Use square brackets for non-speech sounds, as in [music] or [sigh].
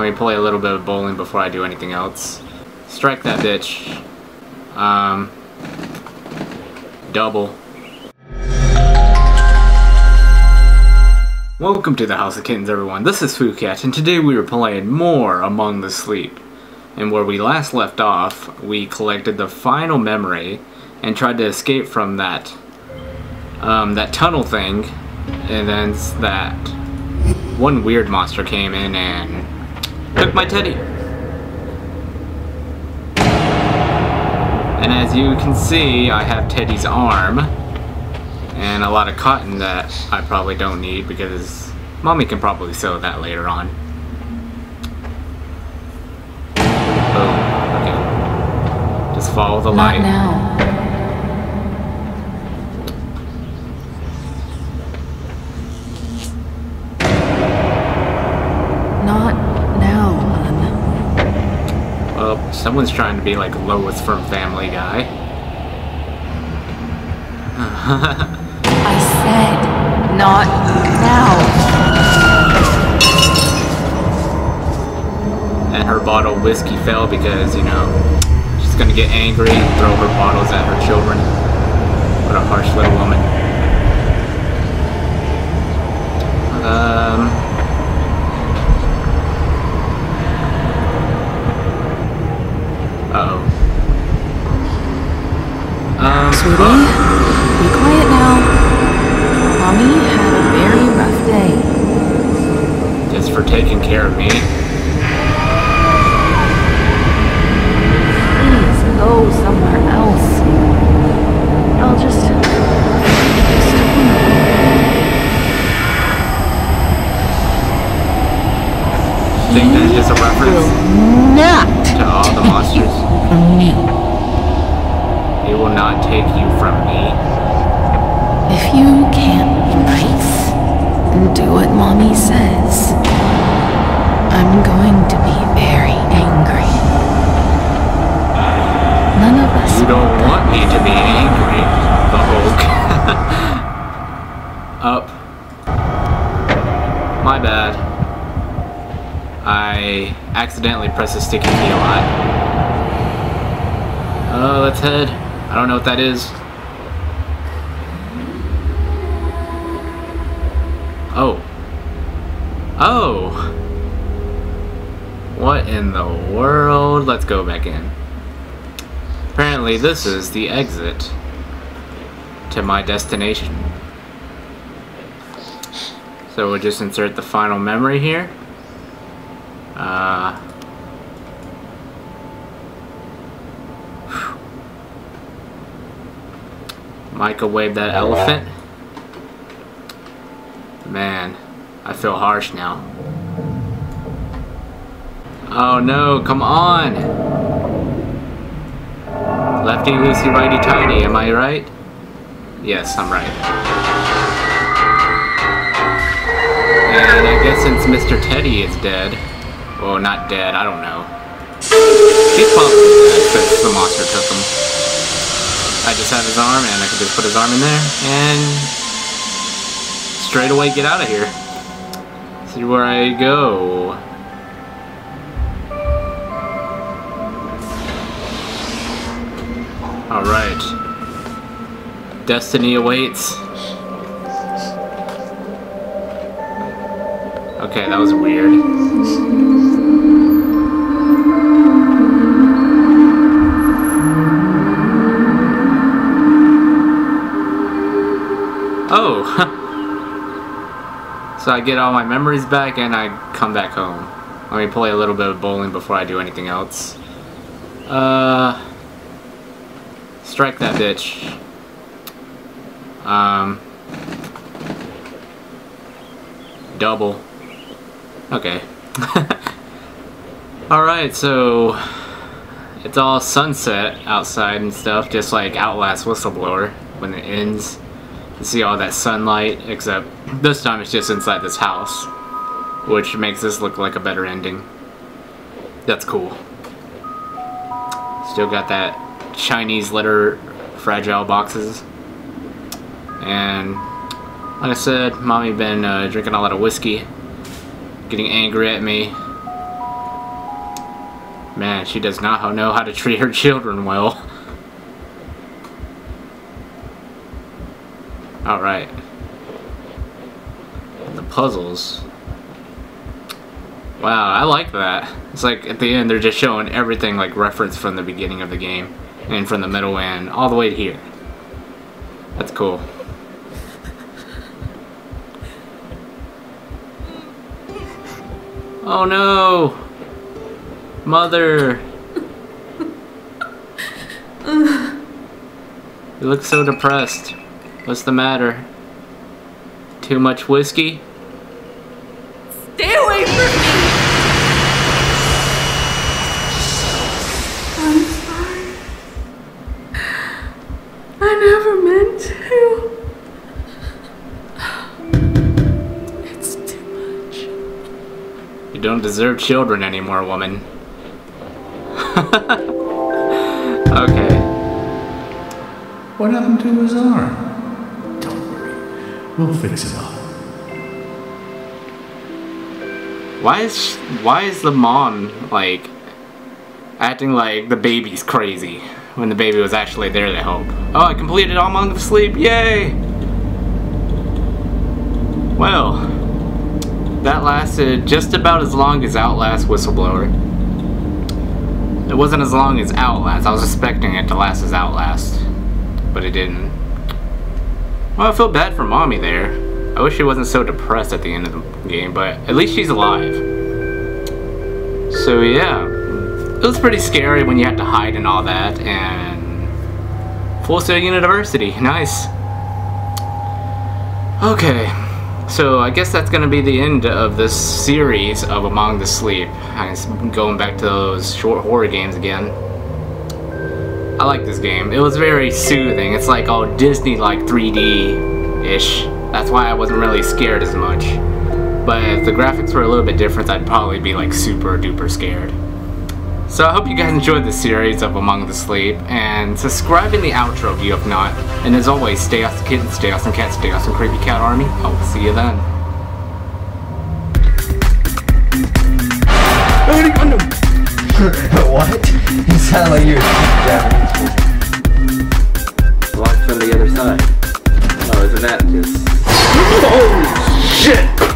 Let me play a little bit of bowling before I do anything else. Strike that bitch. Um, double. Welcome to the House of Kittens, everyone. This is PhuCat, and today we are playing more Among the Sleep. And where we last left off, we collected the final memory and tried to escape from that, um, that tunnel thing, and then that one weird monster came in and took my teddy. And as you can see, I have Teddy's arm and a lot of cotton that I probably don't need because mommy can probably sew that later on. Oh, okay. Just follow the Not light. now. Not now, someone's trying to be like Lois from Family Guy. I said, not now. and her bottle of whiskey fell because, you know, she's gonna get angry and throw her bottles at her children. What a harsh little woman. For taking care of me. Please go somewhere else. I'll just. just Think that's a reference not to all the monsters. from me. He will not take you from me. If you can't nice and do what mommy says, I'm going to be very angry. None of us You don't want me to be angry, the Hulk. [laughs] Up. My bad. I accidentally pressed the sticky key a lot. Uh, let's head. I don't know what that is. Oh. Oh! What in the world? Let's go back in. Apparently this is the exit to my destination. So we'll just insert the final memory here. Uh, microwave that elephant. Man, I feel harsh now. Oh no, come on! Lefty loosey righty tighty, am I right? Yes, I'm right. And I guess since Mr. Teddy is dead, well, not dead, I don't know. He's probably dead because the monster took him. I just have his arm and I can just put his arm in there and straight away get out of here. See where I go. Alright. Destiny awaits. Okay, that was weird. Oh! [laughs] so I get all my memories back and I come back home. Let me play a little bit of bowling before I do anything else. Uh... Strike that bitch. Um... Double. Okay. [laughs] Alright, so... It's all sunset outside and stuff, just like Outlast Whistleblower when it ends. You see all that sunlight, except this time it's just inside this house, which makes this look like a better ending. That's cool. Still got that Chinese letter fragile boxes. And like I said, mommy been uh, drinking a lot of whiskey, getting angry at me. Man, she does not know how to treat her [laughs] children well. Alright. The puzzles. Wow, I like that. It's like at the end they're just showing everything like reference from the beginning of the game and from the middle end all the way to here. That's cool. Oh no! Mother! you look so depressed. What's the matter? Too much whiskey? Don't deserve children anymore, woman. [laughs] okay. What happened to his arm? Don't worry. We'll fix it up. Why is why is the mom like acting like the baby's crazy when the baby was actually there to help? Oh, I completed all Among the Sleep. Yay! Well, that lasted just about as long as Outlast Whistleblower. It wasn't as long as Outlast. I was expecting it to last as Outlast, but it didn't. Well, I feel bad for mommy there. I wish she wasn't so depressed at the end of the game, but at least she's alive. So yeah, it was pretty scary when you had to hide and all that, and Full Sail University, nice. Okay, so I guess that's gonna be the end of this series of Among the Sleep. I'm going back to those short horror games again. I like this game. It was very soothing. It's like all Disney-like 3D-ish. That's why I wasn't really scared as much. But if the graphics were a little bit different, I'd probably be like super duper scared. So I hope you guys enjoyed this series of Among the Sleep, and subscribe in the outro if you have not. And as always, stay awesome kittens, stay awesome cats, stay awesome creepy cat army. I will see you then. [laughs] what? You sound like you're Japanese. Locked from the other side. Oh, isn't that just... [laughs] Oh, shit!